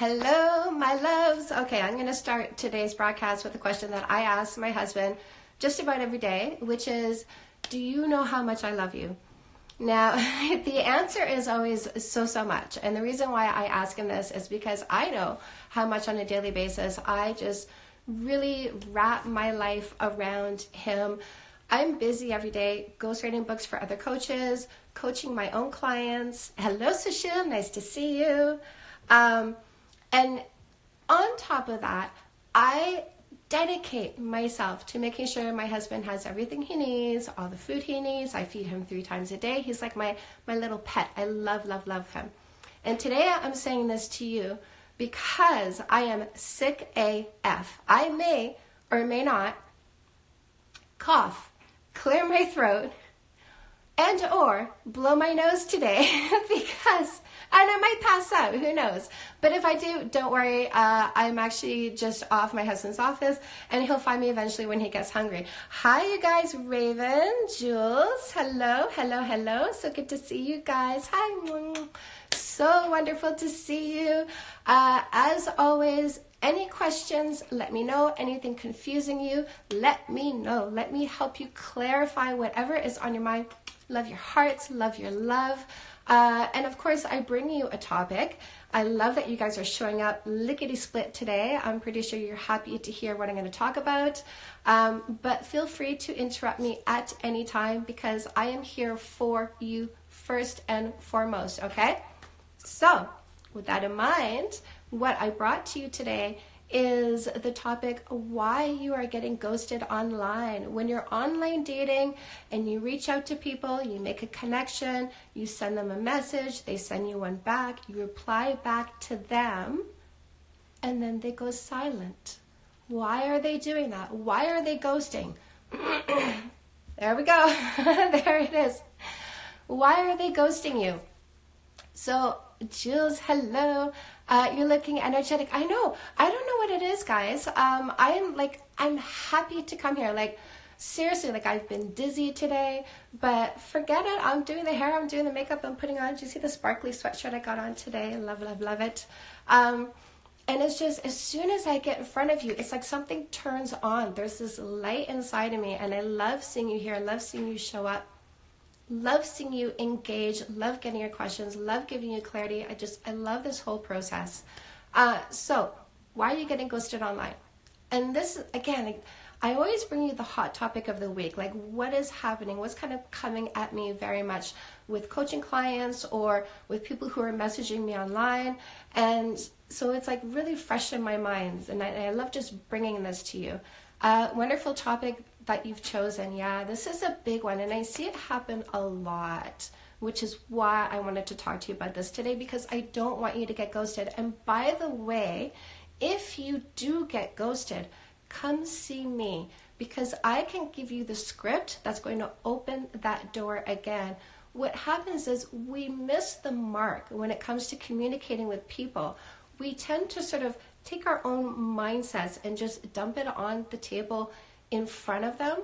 Hello, my loves. Okay, I'm going to start today's broadcast with a question that I ask my husband just about every day, which is Do you know how much I love you? Now, the answer is always so, so much. And the reason why I ask him this is because I know how much on a daily basis I just really wrap my life around him. I'm busy every day ghostwriting books for other coaches, coaching my own clients. Hello, Sushil. Nice to see you. Um, and on top of that, I dedicate myself to making sure my husband has everything he needs, all the food he needs. I feed him three times a day. He's like my, my little pet. I love, love, love him. And today I'm saying this to you because I am sick AF. I may or may not cough, clear my throat, and or blow my nose today because I might pass out. Who knows? But if I do, don't worry. Uh, I'm actually just off my husband's office, and he'll find me eventually when he gets hungry. Hi, you guys. Raven, Jules. Hello, hello, hello. So good to see you guys. Hi. So wonderful to see you. Uh, as always, any questions, let me know. Anything confusing you, let me know. Let me help you clarify whatever is on your mind. Love your hearts, love your love. Uh, and of course, I bring you a topic. I love that you guys are showing up lickety split today. I'm pretty sure you're happy to hear what I'm going to talk about. Um, but feel free to interrupt me at any time because I am here for you first and foremost, okay? So, with that in mind, what I brought to you today is the topic why you are getting ghosted online. When you're online dating and you reach out to people, you make a connection, you send them a message, they send you one back, you reply back to them, and then they go silent. Why are they doing that? Why are they ghosting? there we go. there it is. Why are they ghosting you? So, Jules, hello. Uh, you're looking energetic. I know. I don't know what it is, guys. Um, I am like, I'm happy to come here. Like, seriously, like I've been dizzy today, but forget it. I'm doing the hair, I'm doing the makeup, I'm putting on. Do you see the sparkly sweatshirt I got on today? Love, love, love it. Um, and it's just as soon as I get in front of you, it's like something turns on. There's this light inside of me, and I love seeing you here. I love seeing you show up. Love seeing you engage, love getting your questions, love giving you clarity. I just, I love this whole process. Uh, so, why are you getting ghosted online? And this, again, I always bring you the hot topic of the week, like what is happening, what's kind of coming at me very much with coaching clients or with people who are messaging me online. And so it's like really fresh in my mind. And I, I love just bringing this to you. Uh, wonderful topic that you've chosen. Yeah, this is a big one, and I see it happen a lot, which is why I wanted to talk to you about this today because I don't want you to get ghosted. And by the way, if you do get ghosted, come see me because I can give you the script that's going to open that door again. What happens is we miss the mark when it comes to communicating with people. We tend to sort of take our own mindsets and just dump it on the table in front of them,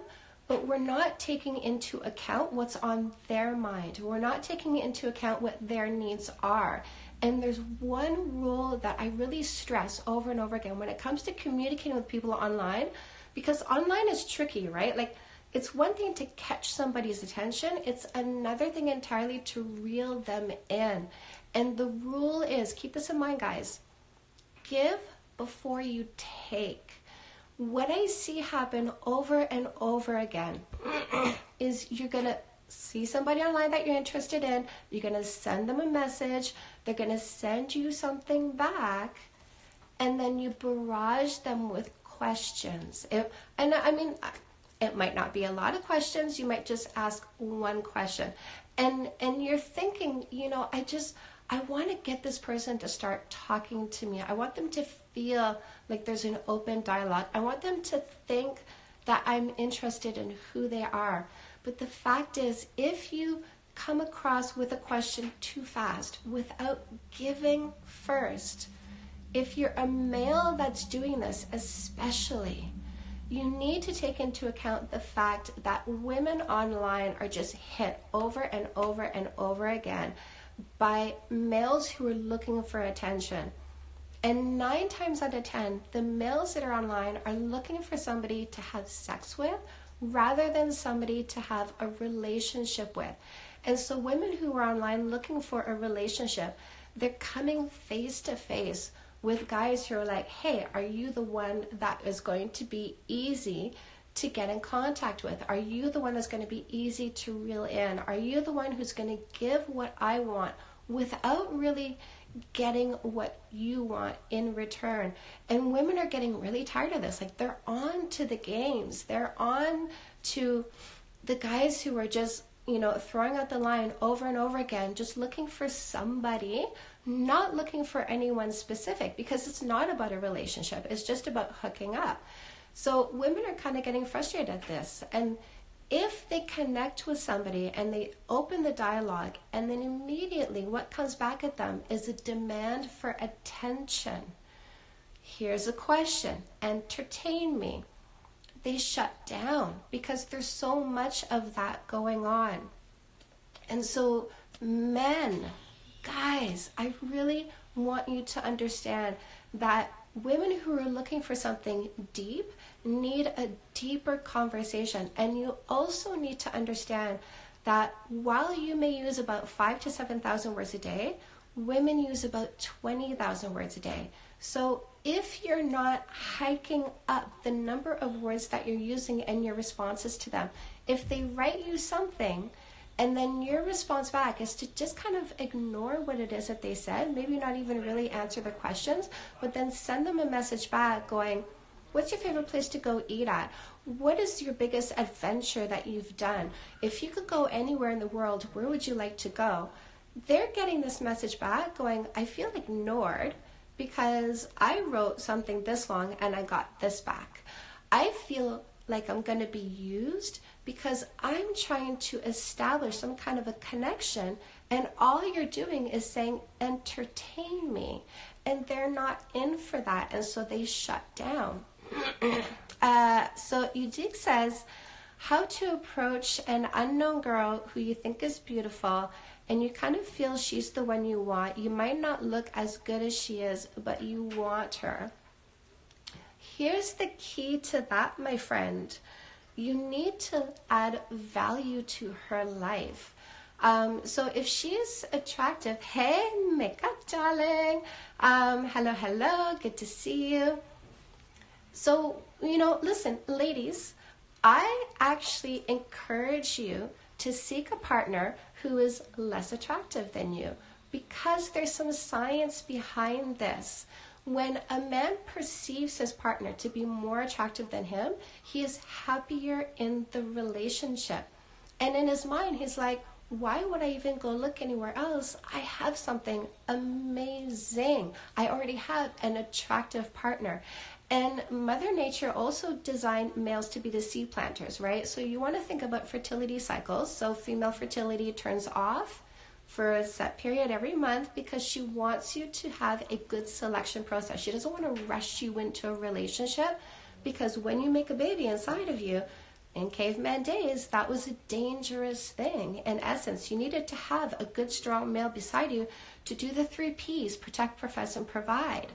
but we're not taking into account what's on their mind. We're not taking into account what their needs are. And there's one rule that I really stress over and over again when it comes to communicating with people online, because online is tricky, right? Like, it's one thing to catch somebody's attention, it's another thing entirely to reel them in. And the rule is keep this in mind, guys give before you take what I see happen over and over again is you're going to see somebody online that you're interested in, you're going to send them a message, they're going to send you something back, and then you barrage them with questions. And I mean, it might not be a lot of questions, you might just ask one question. And and you're thinking, you know, I just I want to get this person to start talking to me. I want them to feel like there's an open dialogue. I want them to think that I'm interested in who they are. But the fact is, if you come across with a question too fast without giving first, if you're a male that's doing this, especially, you need to take into account the fact that women online are just hit over and over and over again by males who are looking for attention. And nine times out of 10, the males that are online are looking for somebody to have sex with rather than somebody to have a relationship with. And so, women who are online looking for a relationship, they're coming face to face with guys who are like, hey, are you the one that is going to be easy to get in contact with? Are you the one that's going to be easy to reel in? Are you the one who's going to give what I want without really getting what you want in return? And women are getting really tired of this. Like they're on to the games, they're on to the guys who are just you know, throwing out the line over and over again, just looking for somebody, not looking for anyone specific because it's not about a relationship, it's just about hooking up. So women are kind of getting frustrated at this. And if they connect with somebody and they open the dialogue, and then immediately what comes back at them is a demand for attention. Here's a question entertain me. They shut down because there's so much of that going on. And so, men, guys, I really want you to understand that women who are looking for something deep need a deeper conversation. And you also need to understand that while you may use about five to 7,000 words a day, women use about 20,000 words a day. So if you're not hiking up the number of words that you're using and your responses to them, if they write you something, and then your response back is to just kind of ignore what it is that they said, maybe not even really answer the questions, but then send them a message back going, What's your favorite place to go eat at? What is your biggest adventure that you've done? If you could go anywhere in the world, where would you like to go? They're getting this message back going, I feel ignored because I wrote something this long and I got this back. I feel like I'm going to be used because I'm trying to establish some kind of a connection, and all you're doing is saying, entertain me. And they're not in for that, and so they shut down. Uh, so Udik says, how to approach an unknown girl who you think is beautiful and you kind of feel she's the one you want. You might not look as good as she is, but you want her. Here's the key to that, my friend. You need to add value to her life. Um, so if she's attractive, hey, makeup darling, um, hello, hello, good to see you. So, you know, listen, ladies, I actually encourage you to seek a partner who is less attractive than you because there's some science behind this. When a man perceives his partner to be more attractive than him, he is happier in the relationship. And in his mind, he's like, why would I even go look anywhere else? I have something amazing. I already have an attractive partner. And Mother Nature also designed males to be the seed planters, right? So you want to think about fertility cycles. So female fertility turns off for a set period every month because she wants you to have a good selection process. She doesn't want to rush you into a relationship because when you make a baby inside of you, in caveman days, that was a dangerous thing. In essence, you needed to have a good, strong male beside you to do the three P's protect, profess, and provide.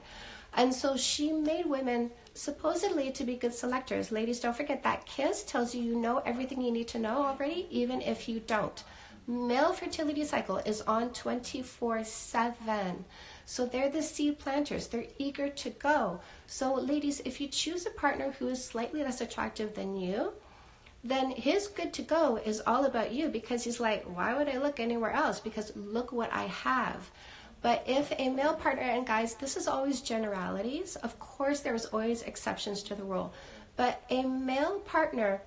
And so she made women supposedly to be good selectors. Ladies, don't forget that KISS tells you you know everything you need to know already, even if you don't. Male fertility cycle is on 24 7. So they're the seed planters. They're eager to go. So, ladies, if you choose a partner who is slightly less attractive than you, then his good to go is all about you because he's like, why would I look anywhere else? Because look what I have. But if a male partner, and guys, this is always generalities, of course, there's always exceptions to the rule. But a male partner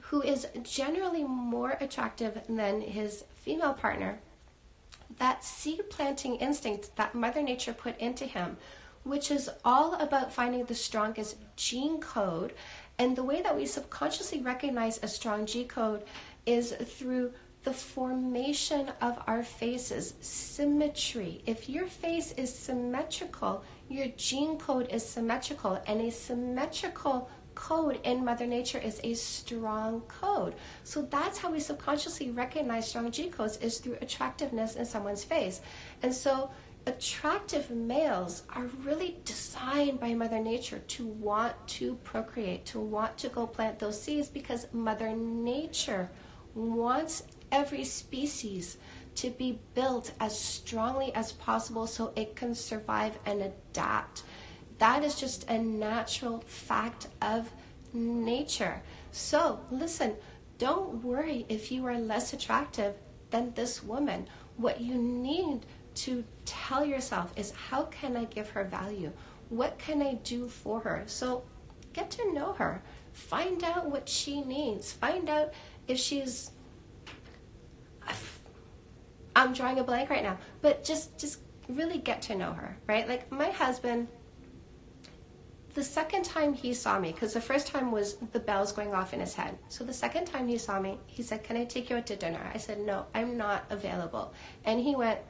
who is generally more attractive than his female partner, that seed planting instinct that Mother Nature put into him, which is all about finding the strongest gene code. And the way that we subconsciously recognize a strong gene code is through the formation of our faces, symmetry. If your face is symmetrical, your gene code is symmetrical, and a symmetrical code in Mother Nature is a strong code. So that's how we subconsciously recognize strong gene codes is through attractiveness in someone's face. And so attractive males are really designed by Mother Nature to want to procreate, to want to go plant those seeds because Mother Nature wants every species to be built as strongly as possible so it can survive and adapt. That is just a natural fact of nature. So, listen, don't worry if you are less attractive than this woman. What you need to tell yourself is how can I give her value? What can I do for her? So, get to know her. Find out what she needs. Find out if she's I'm drawing a blank right now, but just just really get to know her, right? Like my husband the second time he saw me, because the first time was the bells going off in his head. So the second time he saw me, he said, Can I take you out to dinner? I said, No, I'm not available. And he went,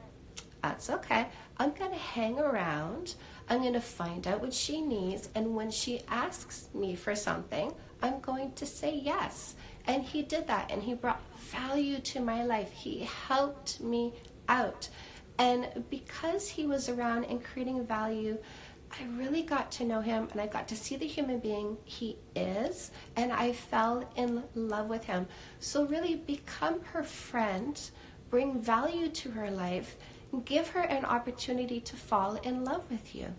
That's okay. I'm going to hang around. I'm going to find out what she needs. And when she asks me for something, I'm going to say yes. And he did that. And he brought value to my life. He helped me out. And because he was around and creating value, I really got to know him and I got to see the human being he is, and I fell in love with him. So, really, become her friend, bring value to her life, give her an opportunity to fall in love with you.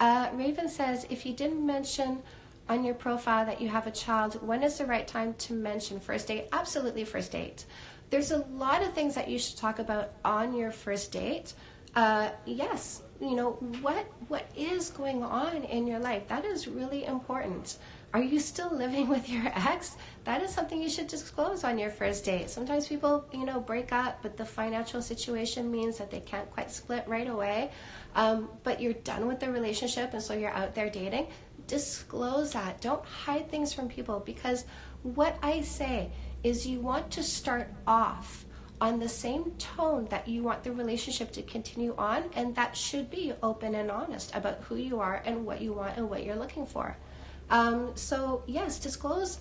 Uh, Raven says, if you didn't mention on your profile that you have a child, when is the right time to mention first date? Absolutely, first date. There's a lot of things that you should talk about on your first date. Uh, yes, you know what what is going on in your life. That is really important. Are you still living with your ex? That is something you should disclose on your first date. Sometimes people, you know, break up, but the financial situation means that they can't quite split right away. Um, but you're done with the relationship, and so you're out there dating disclose that. Don't hide things from people because what I say is you want to start off on the same tone that you want the relationship to continue on, and that should be open and honest about who you are and what you want and what you're looking for. Um, so, yes, disclose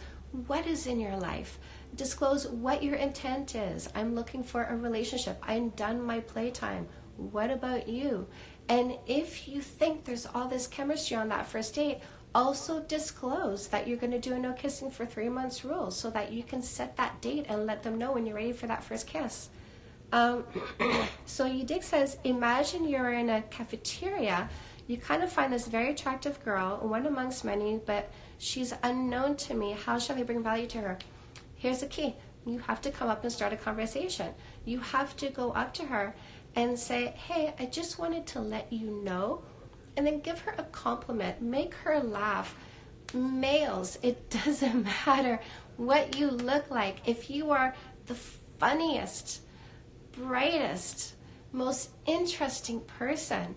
what is in your life. Disclose what your intent is. I'm looking for a relationship. I'm done my playtime. What about you? And if you think there's all this chemistry on that first date, also disclose that you're going to do a no kissing for three months rule so that you can set that date and let them know when you're ready for that first kiss. Um, so Udig says, imagine you're in a cafeteria. You kind of find this very attractive girl, one amongst many, but she's unknown to me. How shall I bring value to her? Here's the key you have to come up and start a conversation. You have to go up to her and say, Hey, I just wanted to let you know and then give her a compliment, make her laugh. Males, it doesn't matter what you look like. If you are the funniest, brightest, most interesting person,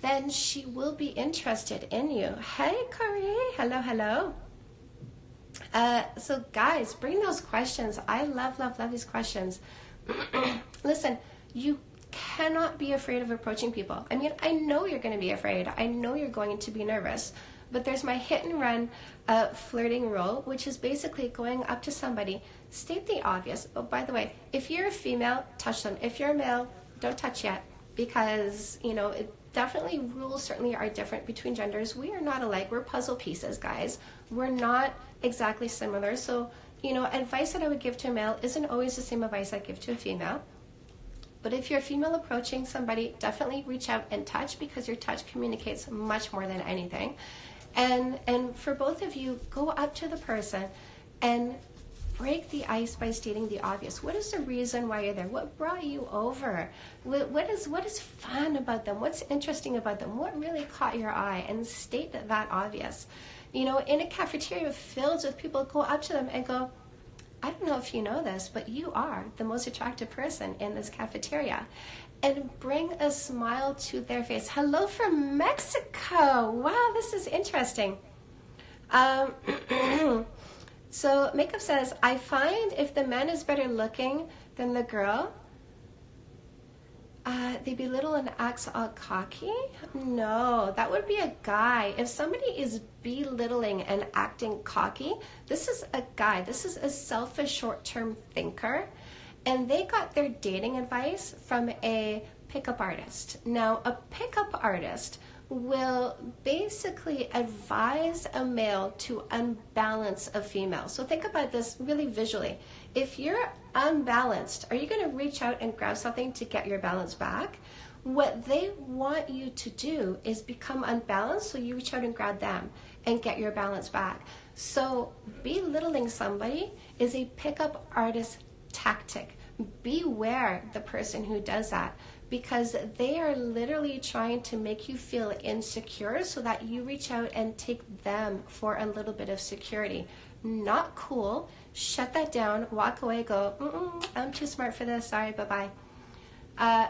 then she will be interested in you. Hey, Corey. Hello, hello. Uh, so, guys, bring those questions. I love, love, love these questions. Listen, you cannot be afraid of approaching people. I mean, I know you're going to be afraid. I know you're going to be nervous. But there's my hit and run uh, flirting rule, which is basically going up to somebody, state the obvious. Oh, by the way, if you're a female, touch them. If you're a male, don't touch yet because, you know, it definitely rules certainly are different between genders. We are not alike. We're puzzle pieces, guys. We're not exactly similar. So, you know, advice that I would give to a male isn't always the same advice I give to a female. But if you're a female approaching somebody, definitely reach out and touch because your touch communicates much more than anything. And and for both of you, go up to the person and break the ice by stating the obvious. What is the reason why you're there? What brought you over? What, what is what is fun about them? What's interesting about them? What really caught your eye? And state that obvious. You know, in a cafeteria filled with people, go up to them and go, I don't know if you know this, but you are the most attractive person in this cafeteria. And bring a smile to their face. Hello from Mexico. Wow, this is interesting. Um, so, Makeup says, I find if the man is better looking than the girl, uh, they belittle and act all cocky? No, that would be a guy. If somebody is belittling and acting cocky, this is a guy. This is a selfish short term thinker. And they got their dating advice from a pickup artist. Now, a pickup artist will basically advise a male to unbalance a female. So think about this really visually. If you're unbalanced, are you going to reach out and grab something to get your balance back? What they want you to do is become unbalanced, so you reach out and grab them and get your balance back. So belittling somebody is a pickup artist tactic. Beware the person who does that because they are literally trying to make you feel insecure so that you reach out and take them for a little bit of security. Not cool. Shut that down. Walk away. Go. I'm too smart for this. Sorry. Bye bye. Uh,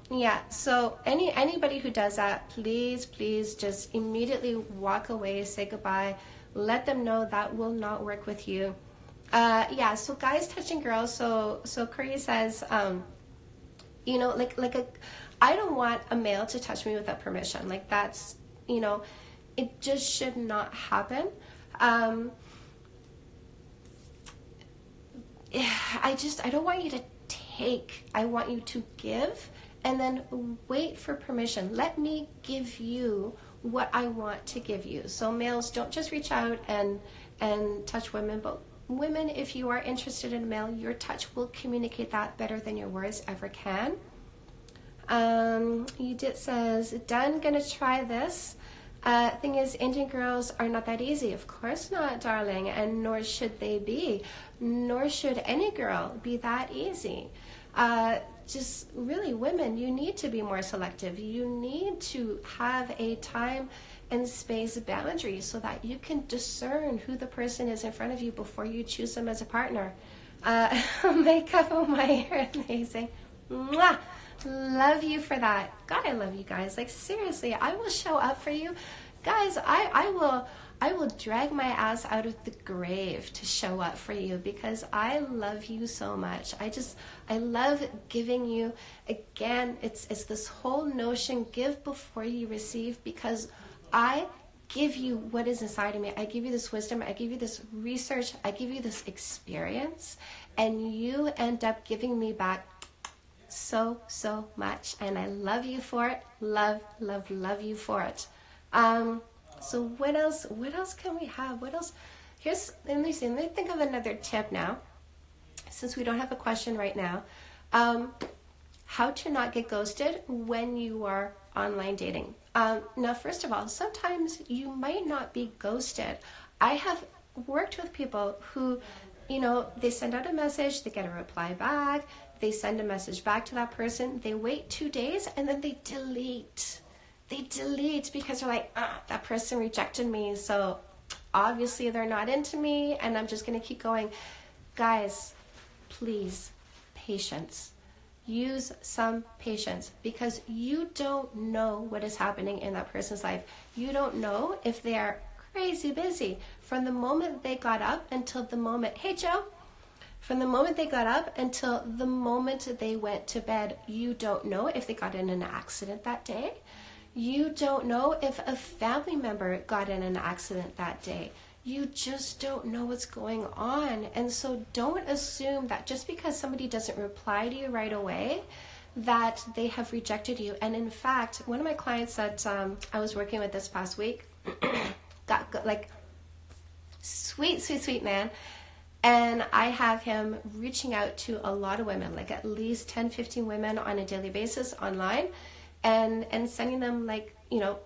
yeah. So any anybody who does that, please, please, just immediately walk away. Say goodbye. Let them know that will not work with you. Uh, yeah. So guys touching girls. So so Curry says. Um, you know like like a i don't want a male to touch me without permission like that's you know it just should not happen um i just i don't want you to take i want you to give and then wait for permission let me give you what i want to give you so males don't just reach out and and touch women but women, if you are interested in a male, your touch will communicate that better than your words ever can. Um, Edith says, done, gonna try this. Uh, thing is, Indian girls are not that easy. Of course not, darling, and nor should they be. Nor should any girl be that easy. Uh, just really, women, you need to be more selective. You need to have a time and space boundary so that you can discern who the person is in front of you before you choose them as a partner. Uh, makeup on my hair, amazing. Mwah! Love you for that. God, I love you guys. Like seriously, I will show up for you, guys. I I will. I will drag my ass out of the grave to show up for you because I love you so much. I just I love giving you again it's it's this whole notion give before you receive because I give you what is inside of me. I give you this wisdom. I give you this research. I give you this experience. And you end up giving me back so, so much. And I love you for it. Love, love, love you for it. Um, so what else? What else can we have? What else? Here's, let me see. Let me think of another tip now. Since we don't have a question right now. Um, how to not get ghosted when you are online dating. Um, now, first of all, sometimes you might not be ghosted. I have worked with people who, you know, they send out a message, they get a reply back, they send a message back to that person, they wait two days, and then they delete. They delete because they're like, ah, that person rejected me, so obviously they're not into me, and I'm just gonna keep going. Guys, please, patience use some patience because you don't know what is happening in that person's life. You don't know if they are crazy busy from the moment they got up until the moment, hey Joe, from the moment they got up until the moment they went to bed. You don't know if they got in an accident that day. You don't know if a family member got in an accident that day you just don't know what's going on. And so don't assume that just because somebody doesn't reply to you right away, that they have rejected you. And in fact, one of my clients that um, I was working with this past week got, got like sweet, sweet, sweet man. And I have him reaching out to a lot of women, like at least 10, 15 women on a daily basis online and, and sending them like, you know,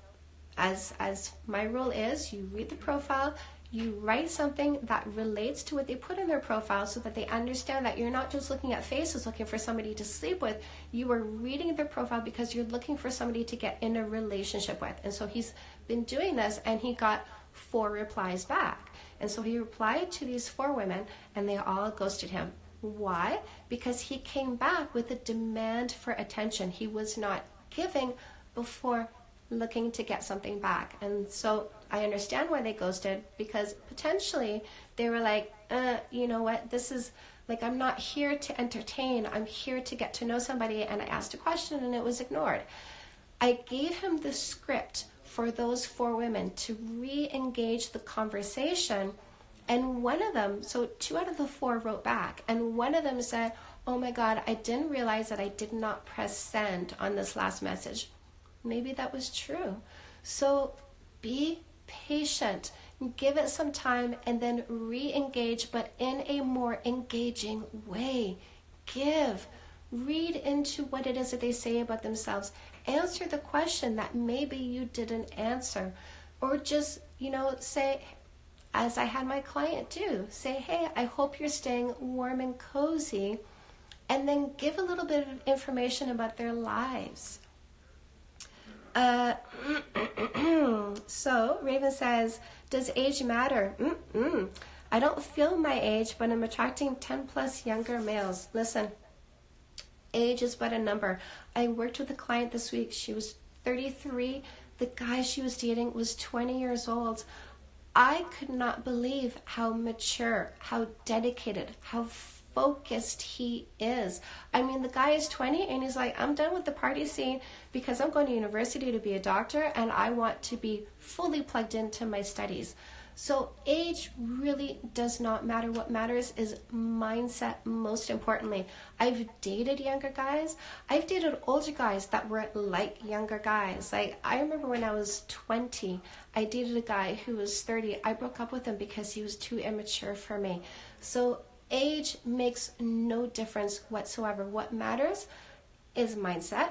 as, as my rule is, you read the profile, you write something that relates to what they put in their profile so that they understand that you're not just looking at faces looking for somebody to sleep with. You are reading their profile because you're looking for somebody to get in a relationship with. And so he's been doing this and he got four replies back and so he replied to these four women and they all ghosted him. Why? Because he came back with a demand for attention. He was not giving before looking to get something back. And so I understand why they ghosted because potentially they were like, uh, you know what, this is like, I'm not here to entertain, I'm here to get to know somebody. And I asked a question and it was ignored. I gave him the script for those four women to re engage the conversation. And one of them, so two out of the four wrote back, and one of them said, oh my God, I didn't realize that I did not press send on this last message. Maybe that was true. So be patient, give it some time, and then re engage, but in a more engaging way. Give. Read into what it is that they say about themselves. Answer the question that maybe you didn't answer. Or just, you know, say, as I had my client do, say, hey, I hope you're staying warm and cozy. And then give a little bit of information about their lives. Uh, so, Raven says, Does age matter? Mm-mm. I don't feel my age, but I'm attracting 10 plus younger males. Listen, age is but a number. I worked with a client this week. She was 33. The guy she was dating was 20 years old. I could not believe how mature, how dedicated, how focused he is. I mean, the guy is 20 and he's like, I'm done with the party scene because I'm going to university to be a doctor and I want to be fully plugged into my studies. So, age really does not matter. What matters is mindset, most importantly. I've dated younger guys, I've dated older guys that were like younger guys. Like, I remember when I was 20, I dated a guy who was 30. I broke up with him because he was too immature for me. So, age makes no difference whatsoever. What matters is mindset.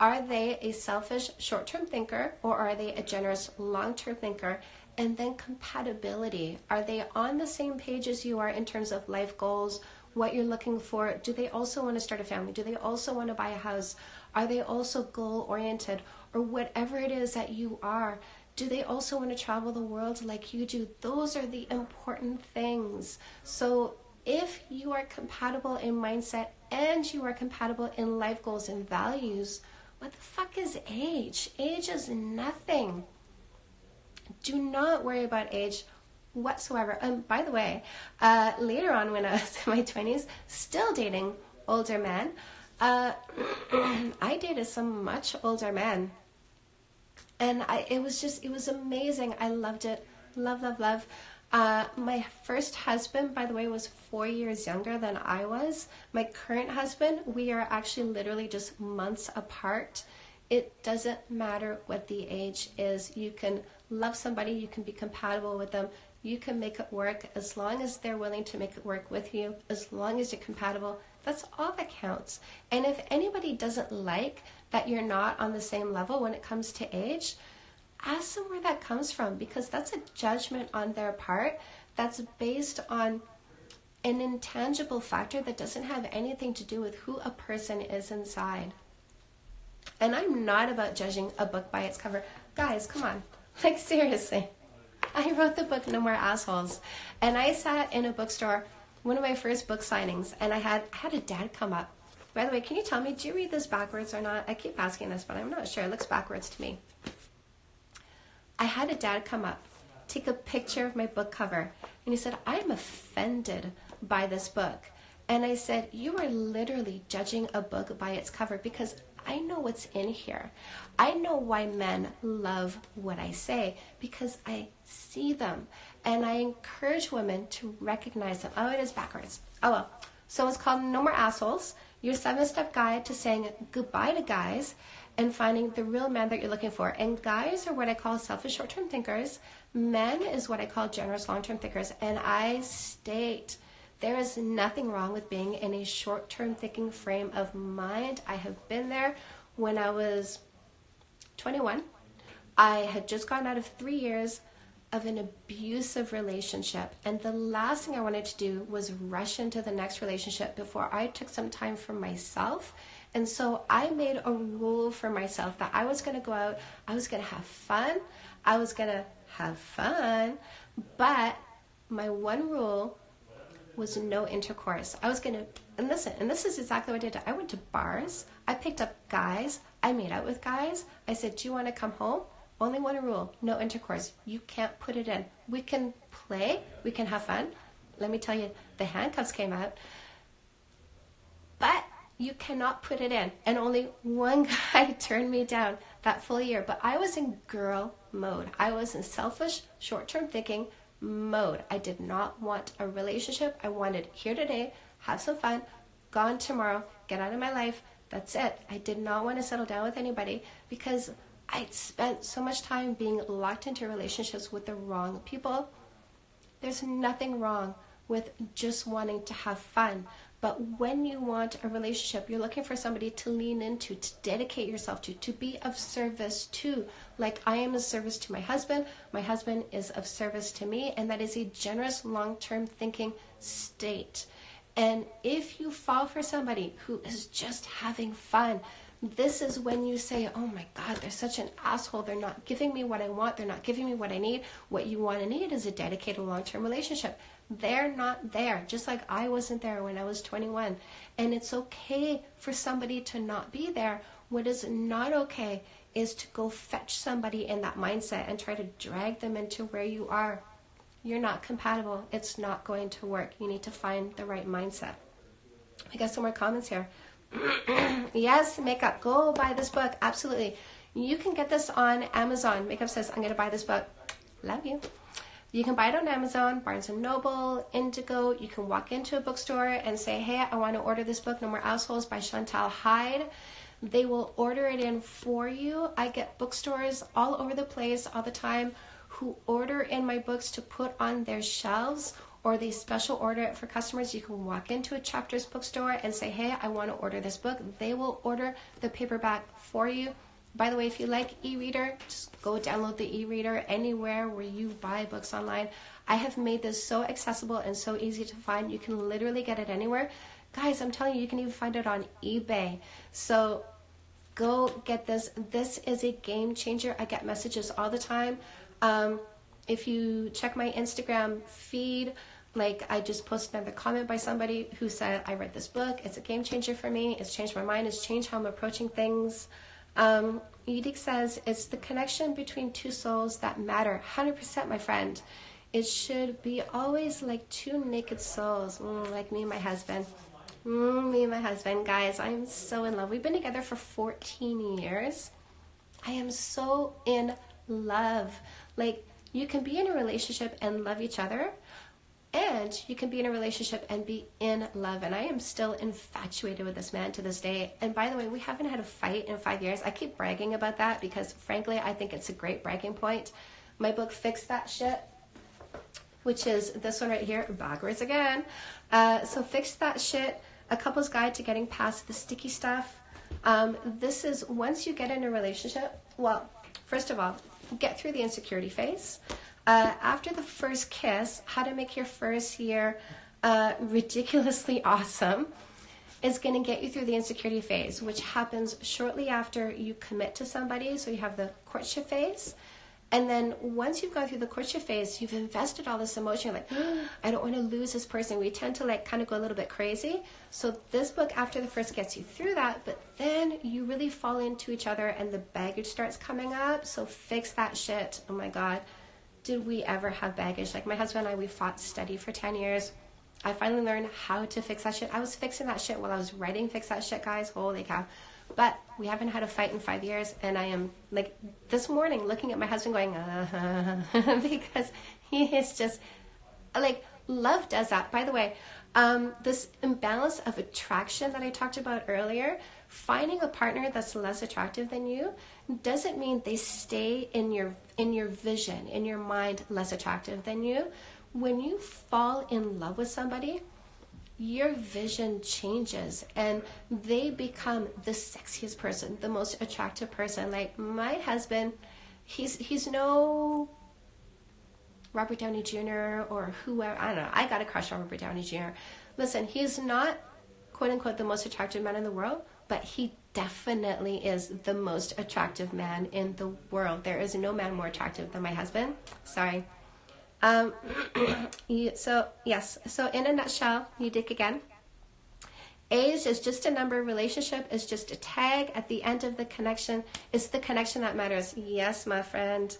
Are they a selfish short term thinker or are they a generous long term thinker? And then compatibility. Are they on the same page as you are in terms of life goals, what you're looking for? Do they also want to start a family? Do they also want to buy a house? Are they also goal oriented? Or whatever it is that you are, do they also want to travel the world like you do? Those are the important things. So if you are compatible in mindset and you are compatible in life goals and values, what the fuck is age? Age is nothing do not worry about age whatsoever. And um, by the way, uh, later on when I was in my 20s, still dating older men, uh, I dated some much older men. And I, it was just, it was amazing. I loved it. Love, love, love. Uh, my first husband, by the way, was four years younger than I was. My current husband, we are actually literally just months apart. It doesn't matter what the age is. You can love somebody, you can be compatible with them, you can make it work as long as they're willing to make it work with you, as long as you're compatible. That's all that counts. And if anybody doesn't like that you're not on the same level when it comes to age, ask them where that comes from because that's a judgment on their part that's based on an intangible factor that doesn't have anything to do with who a person is inside. And I'm not about judging a book by its cover. Guys, come on. Like, seriously. I wrote the book No More Assholes. And I sat in a bookstore, one of my first book signings, and I had I had a dad come up. By the way, can you tell me, do you read this backwards or not? I keep asking this, but I'm not sure. It looks backwards to me. I had a dad come up, take a picture of my book cover, and he said, I'm offended by this book. And I said, You are literally judging a book by its cover because I know what's in here. I know why men love what I say because I see them. And I encourage women to recognize them. Oh, it is backwards. Oh, well. So it's called No More Assholes Your Seven Step Guide to Saying Goodbye to Guys and Finding the Real Man That You're Looking For. And guys are what I call selfish short term thinkers, men is what I call generous long term thinkers. And I state, there is nothing wrong with being in a short term thinking frame of mind. I have been there when I was 21. I had just gotten out of three years of an abusive relationship. And the last thing I wanted to do was rush into the next relationship before I took some time for myself. And so I made a rule for myself that I was going to go out, I was going to have fun, I was going to have fun, but my one rule was no intercourse. I was gonna, and listen, and this is exactly what I did. I went to bars, I picked up guys, I made out with guys. I said, Do you want to come home? Only one rule no intercourse. You can't put it in. We can play, we can have fun. Let me tell you, the handcuffs came out. But you cannot put it in. And only one guy turned me down that full year. But I was in girl mode. I was in selfish, short term thinking, mode. I did not want a relationship. I wanted here today, have some fun, gone tomorrow, get out of my life. That's it. I did not want to settle down with anybody because I'd spent so much time being locked into relationships with the wrong people. There's nothing wrong with just wanting to have fun. But when you want a relationship, you're looking for somebody to lean into, to dedicate yourself to, to be of service to. Like I am a service to my husband, my husband is of service to me, and that is a generous long term thinking state. And if you fall for somebody who is just having fun, this is when you say, Oh my God, they're such an asshole. They're not giving me what I want. They're not giving me what I need. What you want to need is a dedicated long term relationship. They're not there, just like I wasn't there when I was 21. And it's okay for somebody to not be there. What is not okay is to go fetch somebody in that mindset and try to drag them into where you are. You're not compatible. It's not going to work. You need to find the right mindset. I got some more comments here. yes, makeup. Go buy this book. Absolutely. You can get this on Amazon. Makeup says, I'm going to buy this book. Love you. You can buy it on Amazon, Barnes and Noble, Indigo. You can walk into a bookstore and say, Hey, I want to order this book, No More Assholes by Chantal Heide. They will order it in for you. I get bookstores all over the place all the time who order in my books to put on their shelves or they special order it for customers. You can walk into a chapters bookstore and say, Hey, I want to order this book. They will order the paperback for you. By the way, if you like e reader, just go download the e reader anywhere where you buy books online. I have made this so accessible and so easy to find. You can literally get it anywhere. Guys, I'm telling you, you can even find it on eBay. So go get this. This is a game changer. I get messages all the time. Um, if you check my Instagram feed, like I just posted another comment by somebody who said, I read this book, it's a game changer for me, it's changed my mind, it's changed how I'm approaching things. Um, Edic says it's the connection between two souls that matter. 100%, my friend. It should be always like two naked souls, mm, like me and my husband. Mm, me and my husband, guys, I'm so in love. We've been together for 14 years. I am so in love. Like, you can be in a relationship and love each other, and you can be in a relationship and be in love. And I am still infatuated with this man to this day. And by the way, we haven't had a fight in five years. I keep bragging about that because, frankly, I think it's a great bragging point. My book, Fix That Shit, which is this one right here, backwards again. Uh, so, Fix That Shit, a couple's guide to getting past the sticky stuff. Um, this is once you get in a relationship, well, first of all, get through the insecurity phase. Uh, after the first kiss, how to make your first year uh, ridiculously awesome is going to get you through the insecurity phase, which happens shortly after you commit to somebody. So you have the courtship phase. And then once you've gone through the courtship phase, you've invested all this emotion. Like, oh, I don't want to lose this person. We tend to like kind of go a little bit crazy. So this book, after the first, gets you through that. But then you really fall into each other, and the baggage starts coming up. So fix that shit. Oh my god did we ever have baggage? Like my husband and I, we fought steady for 10 years. I finally learned how to fix that shit. I was fixing that shit while I was writing Fix That Shit, guys. Holy cow. But we haven't had a fight in five years. And I am, like, this morning looking at my husband going, uh because he is just, like, love does that. By the way, um, this imbalance of attraction that I talked about earlier, finding a partner that's less attractive than you doesn't mean they stay in your in your vision, in your mind less attractive than you. When you fall in love with somebody, your vision changes and they become the sexiest person, the most attractive person. Like my husband, he's he's no Robert Downey Jr. or whoever. I don't know. I got a crush on Robert Downey Jr. Listen, he's not quote unquote the most attractive man in the world, but he definitely is the most attractive man in the world. There is no man more attractive than my husband. Sorry. Um, so, yes. So, in a nutshell, you dig again. Age is just a number. Relationship is just a tag at the end of the connection. It's the connection that matters. Yes, my friend.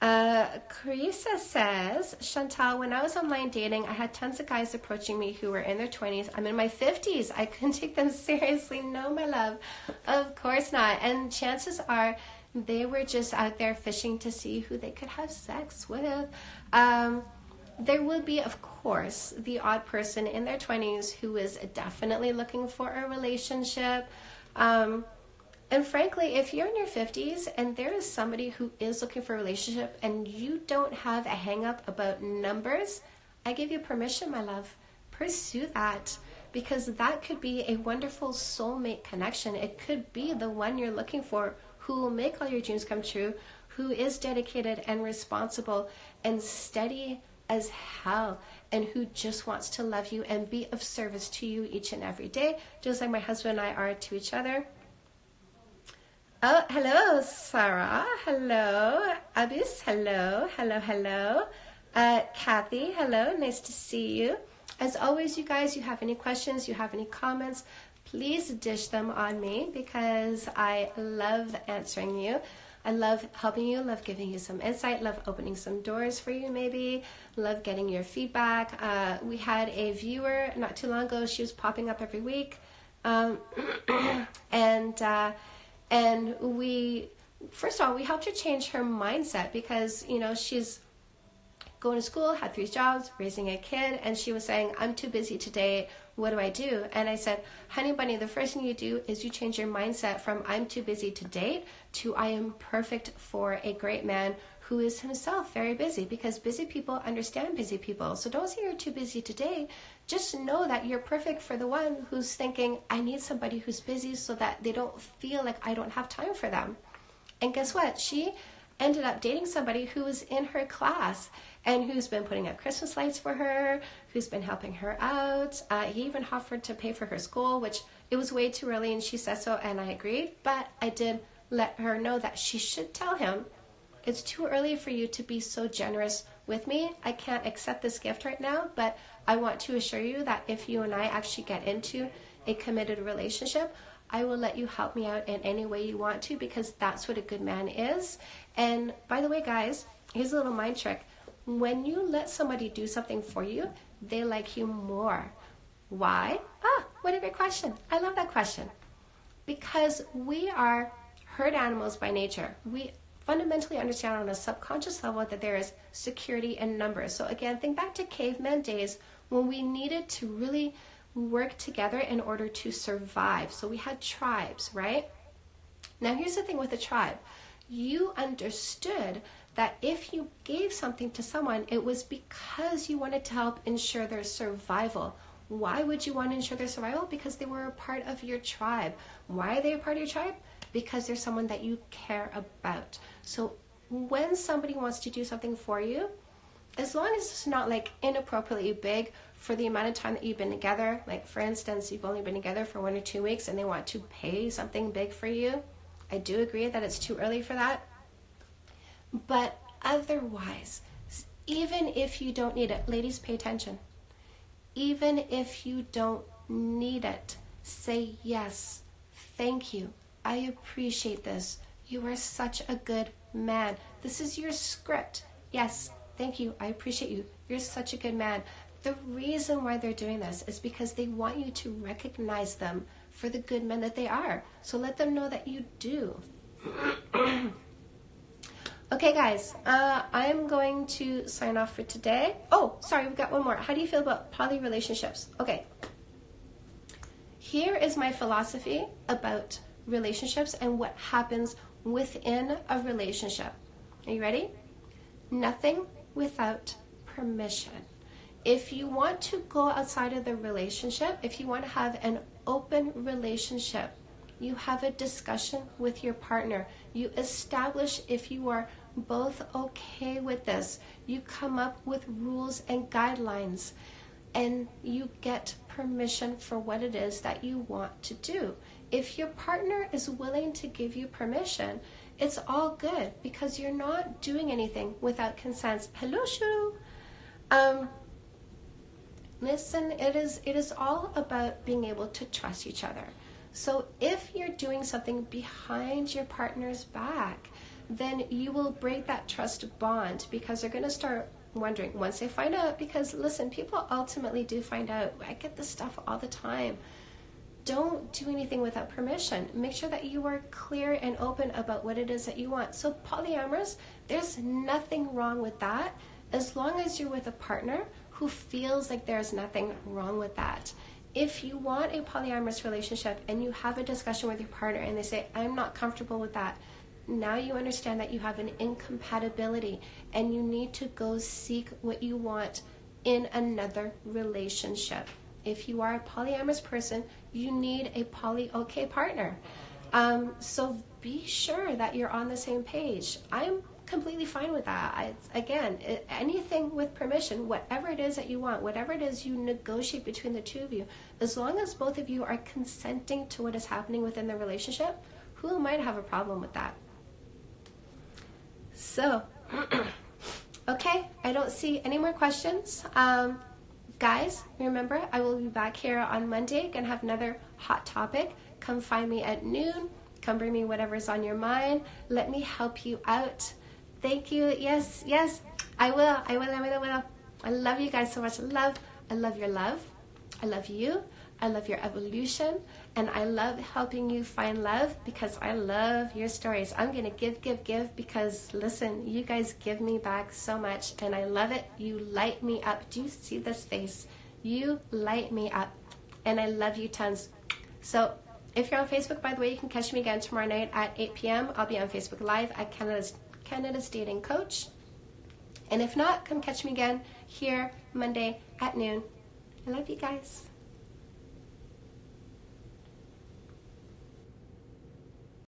Uh, Carissa says, Chantal, when I was online dating, I had tons of guys approaching me who were in their 20s. I'm in my 50s. I couldn't take them seriously. No, my love. Of course not. And chances are they were just out there fishing to see who they could have sex with. Um, there will be, of course, the odd person in their 20s who is definitely looking for a relationship. Um, and frankly, if you're in your 50s and there is somebody who is looking for a relationship and you don't have a hang up about numbers, I give you permission, my love. Pursue that because that could be a wonderful soulmate connection. It could be the one you're looking for who will make all your dreams come true, who is dedicated and responsible and steady as hell and who just wants to love you and be of service to you each and every day, just like my husband and I are to each other. Oh, hello, Sarah. Hello, Abis. Hello, hello, hello. Uh, Kathy, hello. Nice to see you. As always, you guys, you have any questions, you have any comments, please dish them on me because I love answering you. I love helping you, love giving you some insight, love opening some doors for you, maybe, love getting your feedback. Uh, we had a viewer not too long ago, she was popping up every week. Um, and, uh, and we, first of all, we helped her change her mindset because, you know, she's going to school, had three jobs, raising a kid, and she was saying, I'm too busy to date what do I do? And I said, honey bunny, the first thing you do is you change your mindset from I'm too busy to date to I am perfect for a great man who is himself very busy because busy people understand busy people. So don't say you're too busy today. Just know that you're perfect for the one who's thinking, I need somebody who's busy so that they don't feel like I don't have time for them. And guess what? She ended up dating somebody who was in her class and who's been putting up Christmas lights for her, who's been helping her out. Uh, he even offered to pay for her school, which it was way too early, and she said so, and I agreed. But I did let her know that she should tell him it's too early for you to be so generous with me. I can't accept this gift right now, but I want to assure you that if you and I actually get into a committed relationship, I will let you help me out in any way you want to because that's what a good man is. And by the way, guys, here's a little mind trick when you let somebody do something for you, they like you more. Why? Ah, what a great question. I love that question. Because we are herd animals by nature. We fundamentally understand on a subconscious level that there is security in numbers. So, again, think back to caveman days when we needed to really work together in order to survive. So, we had tribes, right? Now, here's the thing with a tribe you understood that if you gave something to someone, it was because you wanted to help ensure their survival. Why would you want to ensure their survival? Because they were a part of your tribe. Why are they a part of your tribe? Because they're someone that you care about. So when somebody wants to do something for you, as long as it's not like inappropriately big for the amount of time that you've been together, like for instance, you've only been together for one or two weeks and they want to pay something big for you, I do agree that it's too early for that. But otherwise, even if you don't need it, ladies, pay attention. Even if you don't need it, say yes, thank you, I appreciate this. You are such a good man. This is your script. Yes, thank you, I appreciate you. You're such a good man. The reason why they're doing this is because they want you to recognize them for the good men that they are. So let them know that you do. Okay, guys, uh, I'm going to sign off for today. Oh, sorry, we've got one more. How do you feel about poly relationships? Okay. Here is my philosophy about relationships and what happens within a relationship. Are you ready? Nothing without permission. If you want to go outside of the relationship, if you want to have an open relationship, you have a discussion with your partner. You establish if you are both okay with this. You come up with rules and guidelines and you get permission for what it is that you want to do. If your partner is willing to give you permission, it's all good because you're not doing anything without consent. Hello, Shu. Um, listen, it is it is all about being able to trust each other. So if you're doing something behind your partner's back, then you will break that trust bond because they're going to start wondering once they find out. Because listen, people ultimately do find out. I get this stuff all the time. Don't do anything without permission. Make sure that you are clear and open about what it is that you want. So, polyamorous, there's nothing wrong with that. as long as you're with a partner who feels like there's nothing wrong with that. If you want a polyamorous relationship and you have a discussion with your partner and they say, I'm not comfortable with that, now you understand that you have an incompatibility and you need to go seek what you want in another relationship. If you are a polyamorous person, you need a poly okay partner. Um, so be sure that you're on the same page. I'm completely fine with that. I, again, it, anything with permission, whatever it is that you want, whatever it is you negotiate between the two of you, as long as both of you are consenting to what is happening within the relationship, who might have a problem with that? So, okay, I don't see any more questions. Um, guys, remember, I will be back here on Monday, gonna have another hot topic. Come find me at noon. Come bring me whatever's on your mind. Let me help you out. Thank you. Yes, yes, I will. I will. I will. I will. I love you guys so much. Love. I love your love. I love you. I love your evolution. And I love helping you find love because I love your stories. I'm going to give, give, give because listen, you guys give me back so much and I love it. You light me up. Do you see this face? You light me up. And I love you tons. So if you're on Facebook, by the way, you can catch me again tomorrow night at 8 p.m. I'll be on Facebook Live at Canada's, Canada's Dating Coach. And if not, come catch me again here Monday at noon. I love you guys.